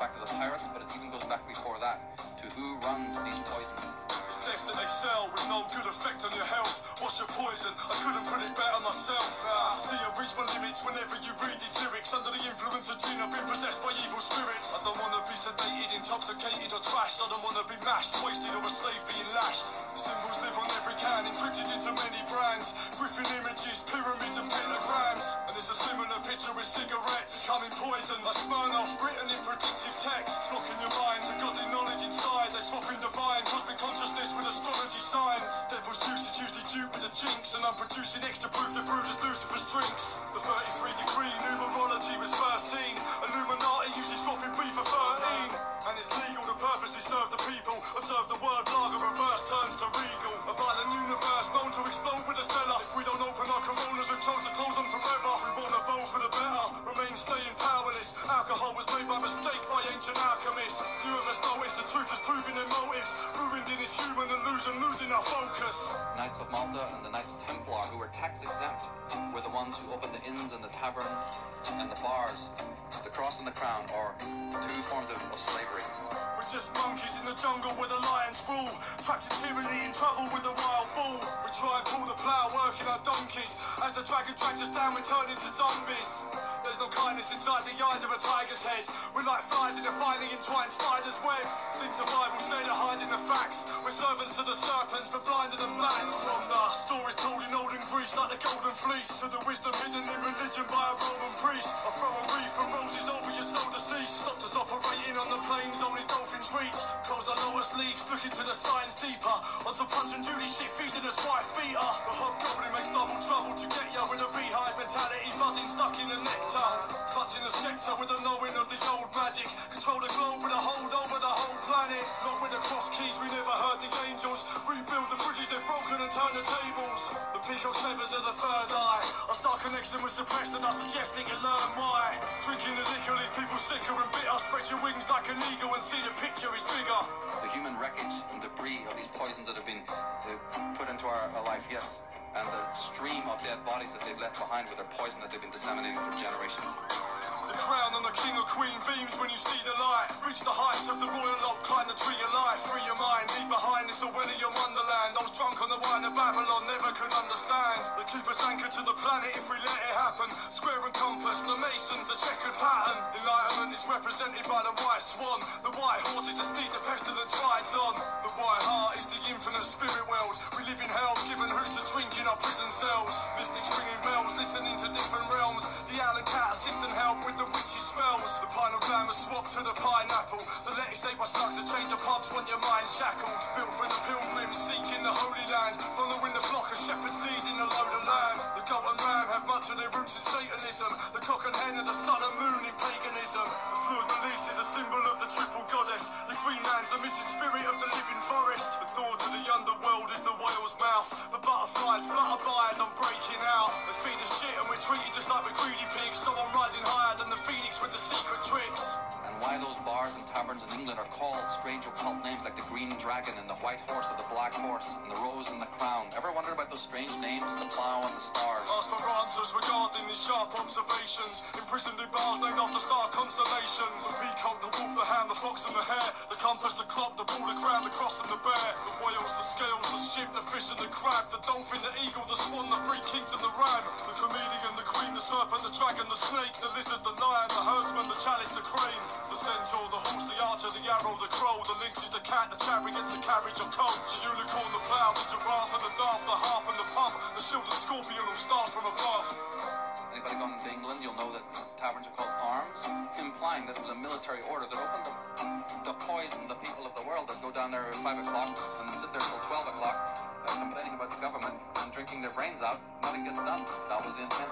back to the pirates, but it even goes back before that to who runs these poisons. It's death that they sell with no good effect on your health. What's your poison? I couldn't put it better Ah, see, I reach my limits whenever you read these lyrics. Under the influence of gin, I've been possessed by evil spirits. I don't wanna be sedated, intoxicated, or trashed. I don't wanna be mashed, wasted, or a slave being lashed. Symbols live on every can, encrypted into many brands. Griffin images, pyramids, and pentagrams. And it's a similar picture with cigarettes. Becoming poison, like Smirnoff, written in predictive text. Locking your mind to godly knowledge inside. They're swapping divine, cosmic consciousness with astrology signs. Devil's juice is usually duped with a jinx, and I'm producing extra proof that as Lucifer's drinks. The 33 degree numerology was first seen. Illuminati usually swapping B for 13. And it's legal to purposely serve the people. Observe the word lager reverse turns to regal. A violent universe known to explode with a stellar. If we don't open our coronas, we've chose to close them forever. We wanna vote for the better, remain staying powerless. Alcohol was made by mistake by ancient alchemists. Few of us notice the truth is proving human illusion, losing our focus. Knights of Malta and the Knights Templar, who were tax exempt, were the ones who opened the inns and the taverns and the bars. The cross and the crown, are two forms of, of slavery. We're just monkeys in the jungle where the lions rule. Trapped in tyranny, and trouble with try and pull the plough, working our donkeys. As the dragon drags us down, we turn into zombies. There's no kindness inside the eyes of a tiger's head. We're like flies in a finely entwined spider's web. Things the Bible say to hide in the facts. We're servants to the serpents, but blinder than bats. From the stories told in olden Greece, like the golden fleece, to the wisdom hidden in religion by a Roman priest. I throw a wreath of roses over your soul deceased. Stopped us operating on the plains, only dolphins reached. Close the lowest leaves, looking to the signs deeper. On some punch and Judy shit, feeding us wife beater. The hobgoblin makes double trouble to get ya with a beehive mentality, buzzing stuck in the nectar. Clutching the scepter with the knowing of the old magic. Control the globe with a hold over the whole planet. Not with the cross keys, we never heard the angels. Rebuild the bridges they've broken and turn the tables. The peacock's feathers are the third eye. Our star connection was suppressed and I suggest that you learn why. Drinking the liquor leave people sicker and bitter. Spread your wings like an eagle and see the picture is bigger. The human wreckage and debris of these poisons that have been uh, put into our, our life, yes. And the stream of dead bodies that they've left behind with their poison that they've been disseminating for generations. The crown on the king or queen beams when you see the light. Reach the heights of the royal oak, climb the tree of life. Drunk on the wine of Babylon, never could understand. They keep us anchored to the planet if we let it happen. Square and compass, the masons, the checkered pattern. Enlightenment is represented by the white swan. The white horse is the steed the pestilence rides on. The white hart is the infinite spirit world. We live in hell, our prison cells. Mystics ringing bells, listening to different realms. The Allen cat assistant help with the witchy spells. The pinogram is swapped to the pineapple. The lettuce ate by slugs, a change of pubs when your mind shackled. Built for the pilgrims seeking the holy land. Following the flock of shepherds leading a load of lamb. The goat and ram have much of their roots in Satanism. The cock and hen are the sun and moon in paganism. The fluid release is a symbol of the triple goddess. The green man's the missing spirit of the living forest. The door to the underworld is the whale's mouth. The butterflies flutter by as I'm breaking out. They feed us shit and we're treated just like we're greedy pigs. So I'm rising higher than the phoenix with the secret tricks. And why those bars and taverns in England are called strange occult names like the Green Dragon and the White Horse or the Black Horse and the Rose and the Crown. Ever wonder about those strange names, the Plough and the Stars? Ask for answers regarding these sharp observations. Imprisoned in bars named after star constellations. The peacock, the wolf, the hound, the fox and the hare. The compass, the clock, the bull, the crown, the cross and the bear. The whales, the scales, the ship, the fish and the crab. The dolphin, the eagle, the swan, the three kings and the ram. The comedian, the queen, the serpent, the dragon, the snake. The lizard, the lion, the herdsman, the chalice, the crane. The centaur, the horse, the archer, the arrow, the crow. The lynx is the cat, the chariot's the carriage of coach. The unicorn, the plough, the giraffe and the dove. The harp and the pump. The shield and scorpion all star from above. Anybody gone to England, you'll know that taverns are called arms, implying that it was a military order that opened them to poison the people of the world that go down there at 5 o'clock and sit there till 12 brains out. Nothing gets done. That was the intention.